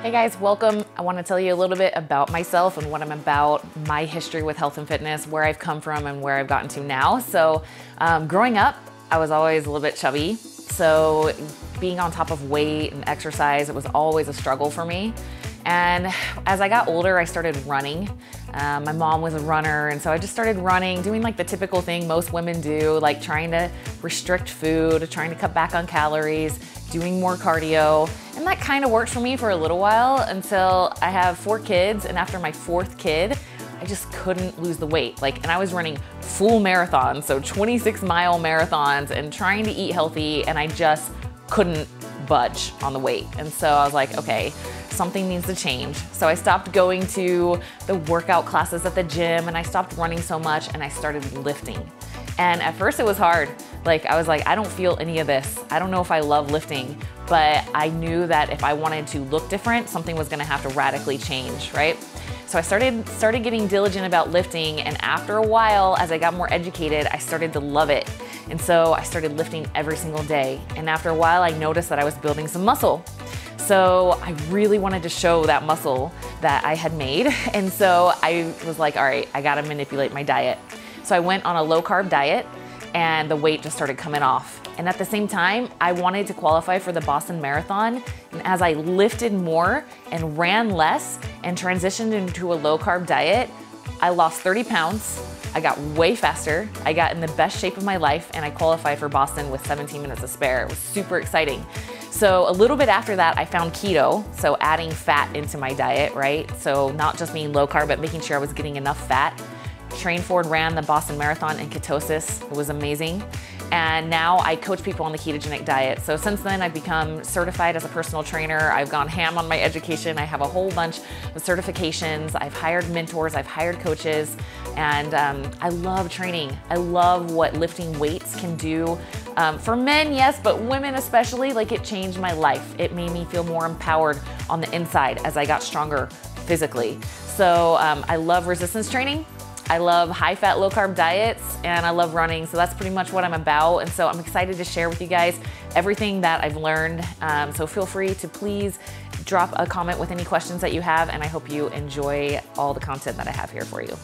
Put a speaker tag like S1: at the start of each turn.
S1: Hey guys, welcome. I want to tell you a little bit about myself and what I'm about, my history with health and fitness, where I've come from and where I've gotten to now. So, um, growing up, I was always a little bit chubby. So, being on top of weight and exercise, it was always a struggle for me. And as I got older, I started running. Um, my mom was a runner, and so I just started running, doing like the typical thing most women do, like trying to restrict food, trying to cut back on calories, doing more cardio. And that kind of worked for me for a little while until I have four kids. And after my fourth kid, I just couldn't lose the weight. Like, and I was running full marathons, so 26 mile marathons and trying to eat healthy. And I just couldn't budge on the weight. And so I was like, okay, something needs to change. So I stopped going to the workout classes at the gym and I stopped running so much and I started lifting. And at first it was hard. Like I was like, I don't feel any of this. I don't know if I love lifting, but I knew that if I wanted to look different, something was gonna have to radically change, right? So I started started getting diligent about lifting and after a while as I got more educated, I started to love it. And so I started lifting every single day. And after a while I noticed that I was building some muscle. So I really wanted to show that muscle that I had made. And so I was like, all right, I gotta manipulate my diet. So I went on a low carb diet and the weight just started coming off. And at the same time, I wanted to qualify for the Boston Marathon. And as I lifted more and ran less and transitioned into a low carb diet, I lost 30 pounds. I got way faster. I got in the best shape of my life and I qualified for Boston with 17 minutes to spare. It was super exciting. So a little bit after that, I found keto. So adding fat into my diet, right? So not just being low carb, but making sure I was getting enough fat trained for ran the Boston Marathon in ketosis. It was amazing. And now I coach people on the ketogenic diet. So since then, I've become certified as a personal trainer. I've gone ham on my education. I have a whole bunch of certifications. I've hired mentors, I've hired coaches, and um, I love training. I love what lifting weights can do um, for men, yes, but women especially. Like it changed my life. It made me feel more empowered on the inside as I got stronger physically. So um, I love resistance training. I love high fat, low carb diets, and I love running. So that's pretty much what I'm about. And so I'm excited to share with you guys everything that I've learned. Um, so feel free to please drop a comment with any questions that you have. And I hope you enjoy all the content that I have here for you.